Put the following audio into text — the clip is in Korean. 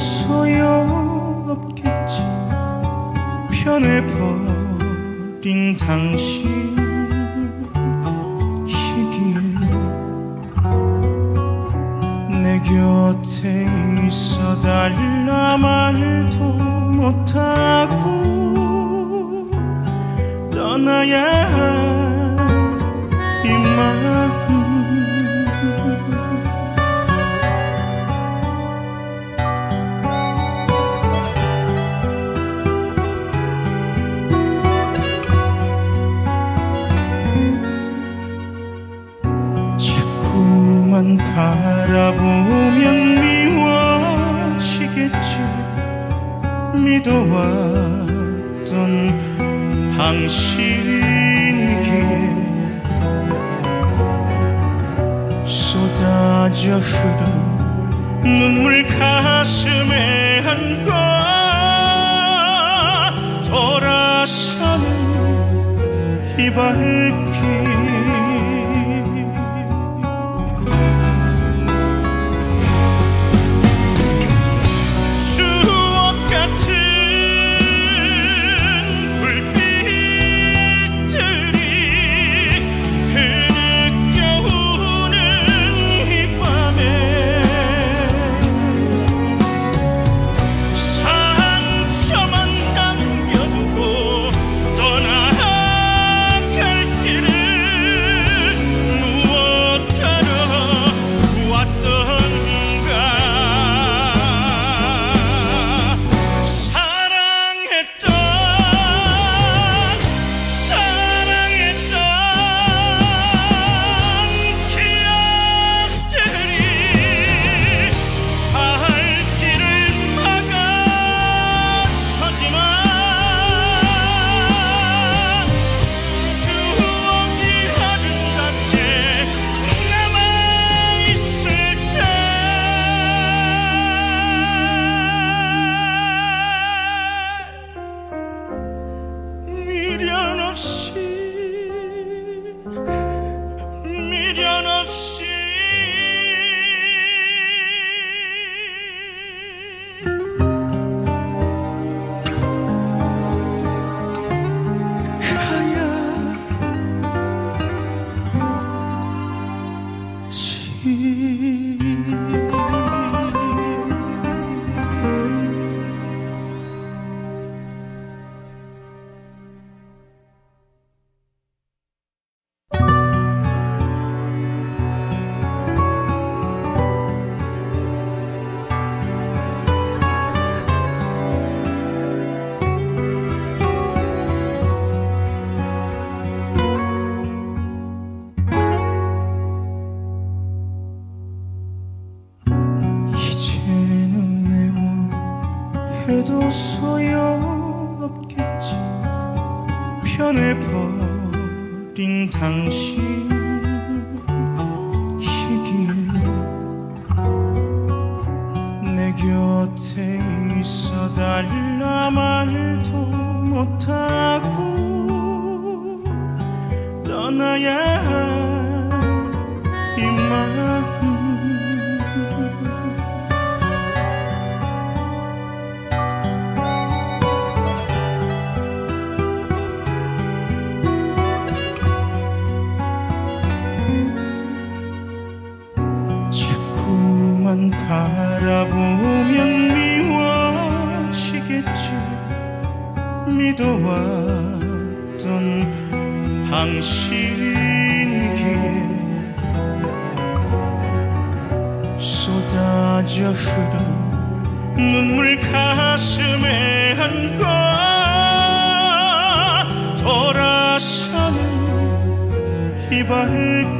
소용없겠지 변해버린 당신 희귀, 내 곁에 있어 달라 말도 못하고 떠나야 할 바라보면 미워지겠지 믿어왔던 당신이기에 쏟아져 흐른 눈물 가슴에 안고 돌아서는 이 발길 해도 소용없겠지 변해버린 당신이길 내 곁에 있어 달라 말도 못하고 떠나야 믿어왔던 당신이기에 쏟아져 흐른 눈물 가슴에 안고 돌아서는 이 발길